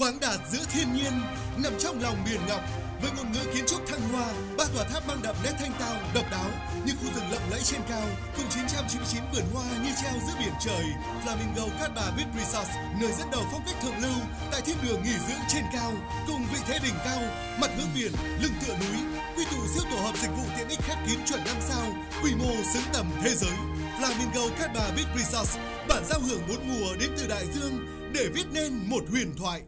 khoáng đạt giữa thiên nhiên, nằm trong lòng biển ngọc với ngôn ngữ kiến trúc thăng hoa, ba tòa tháp mang đậm nét thanh tao, độc đáo như khu rừng lộng lẫy trên cao, cùng 999 vườn hoa như treo giữa biển trời. Flamingo Cát Bà Beach Resort, nơi dẫn đầu phong cách thượng lưu tại thiên đường nghỉ dưỡng trên cao, cùng vị thế đỉnh cao, mặt hướng biển, lưng tựa núi, quy tụ siêu tổ hợp dịch vụ tiện ích khép kín chuẩn năm sao, quy mô xứng tầm thế giới. Flamingo Cát Bà Beach Resort, bản giao hưởng bốn mùa đến từ đại dương để viết nên một huyền thoại.